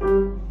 you.